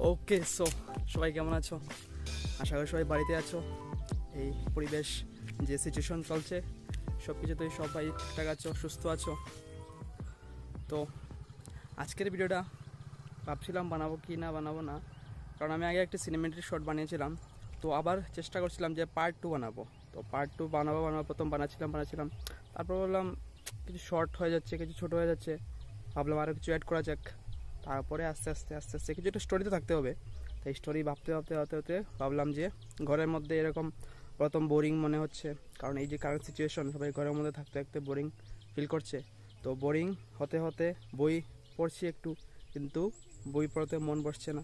Okay so সবাই কেমন আছো? আশা করি সবাই বাড়িতে আছো। এই পরিবেশ, যে সিচুয়েশন চলছে সব কিছু কিছুতেই সবাই ঠিকঠাক আছো, সুস্থ আছো। তো, আজকের ভিডিওটা ভাবছিলাম বানাবো কি না, বানাবো না। কারণ আমি আগে একটা সিনেমেটিক শট বানিয়েছিলাম। তো আবার চেষ্টা করছিলাম যে পার্ট টু বানাবো। তো পার্ট টু বানাবো বানাবো, প্রথম বানাচ্ছিলাম বানাচ্ছিলাম। তারপর বললাম, কিছু শর্ট হয়ে যাচ্ছে, কিছু ছোট হয়ে যাচ্ছে। ভাবলাম আরও কিছু অ্যাড করা যাক। তারপরে আস্তে আস্তে আস্তে আস্তে কিছু একটা স্টোরি তো থাকতে হবে। তাই স্টোরি ভাবতে ভাবতে ভাবতে ভাবতে ভাবলাম যে ঘরের মধ্যে এরকম প্রথম বোরিং মনে হচ্ছে। কারণ এই যে কারেন্ট সিচুয়েশন সবাই ঘরের মধ্যে থাকতে থাকতে বোরিং ফিল করছে। তো বোরিং হতে হতে বই পড়ছি একটু, কিন্তু বই পড়তে মন বসছে না।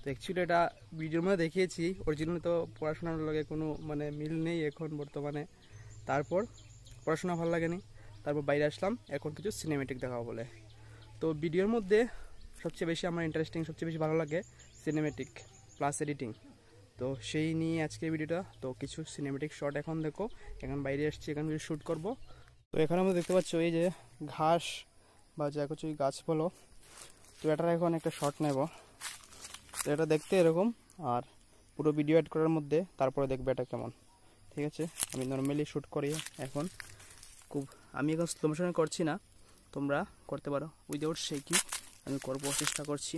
তো অ্যাকচুয়ালি এটা ভিডিওর মধ্যে দেখিয়েছি। অরিজিনাল তো পড়াশোনার লগে কোনো মানে মিল নেই এখন বর্তমানে। তারপর পড়াশোনা ভালো লাগেনি। তারপর বাইরে আসলাম। এখন কিছু সিনেমেটিক দেখাবো বলে। তো ভিডিওর মধ্যে সবচেয়ে বেশি আমার ইন্টারেস্টিং সবচেয়ে বেশি ভালো লাগে সিনেমেটিক প্লাস এডিটিং তো সেই নিয়ে আজকের ভিডিওটা তো কিছু সিনেমেটিক শট এখন দেখো। এখন বাইরে এসেছি এখানে কিছু শ্যুট করব। তো এখানে আমরা দেখতে পাচ্ছ এই যে ঘাস বা যা কিছু গাছ বলো। তো এটার এখন একটা শট নেব। তো এটা দেখতে এরকম। আর পুরো ভিডিও অ্যাড করার মধ্যে তারপরে দেখবে এটা কেমন। ঠিক আছে? আমি নর্মালি শ্যুট করি এখন। খুব আমি এখন স্লো মোশনে করছি না। তোমরা করতে পারো। উইদাউট শেকি আমি করব, চেষ্টা করছি।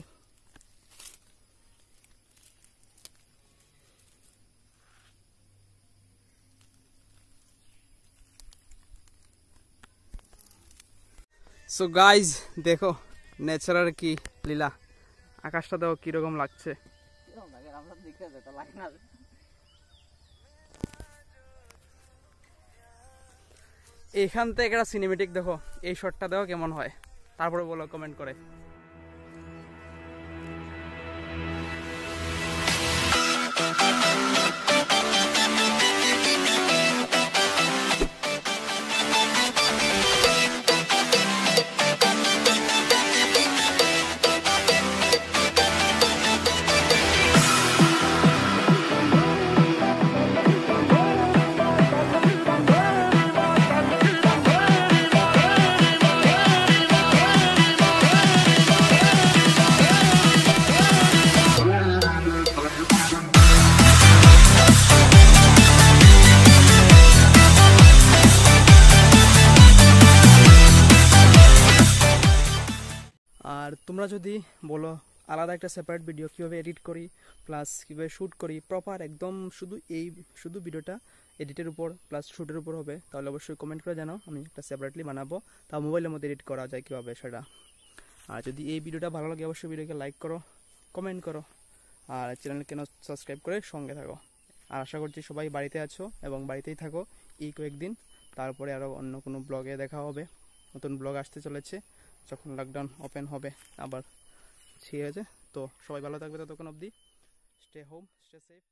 সো গাইজ দেখো ন্যাচারাল কি লীলা? আকাশটা দেখো কীরকম লাগছে। এখান থেকে একটা সিনেমেটিক দেখো, এই শটটা দেখো কেমন হয়। তারপরে বলো কমেন্ট করে। আর তোমরা যদি বলো, আলাদা একটা সেপারেট ভিডিও কীভাবে এডিট করি প্লাস কীভাবে শ্যুট করি প্রপার একদম শুধু এই, শুধু ভিডিওটা এডিটের উপর প্লাস শ্যুটের উপর হবে, তাহলে অবশ্যই কমেন্ট করে জানাও, আমি একটা সেপারেটলি বানাবো। তা মোবাইলের মধ্যে এডিট করা যায় কীভাবে সেটা। আর যদি এই ভিডিওটা ভালো লাগে, অবশ্যই ভিডিওকে লাইক করো কমেন্ট করো, আর চ্যানেল কেন সাবস্ক্রাইব করে সঙ্গে থাকো। আর আশা করছি সবাই বাড়িতে আছো এবং বাড়িতেই থাকো, এই কয়েকদিন। তারপরে আরও অন্য কোনো ব্লগে দেখা হবে। নতুন ব্লগ আসতে চলেছে। যখন লকডাউন ওপেন হবে, আবার ঠিক আছে? তো সবাই ভালো থাকবে ততক্ষণ অবধি। Stay home stay safe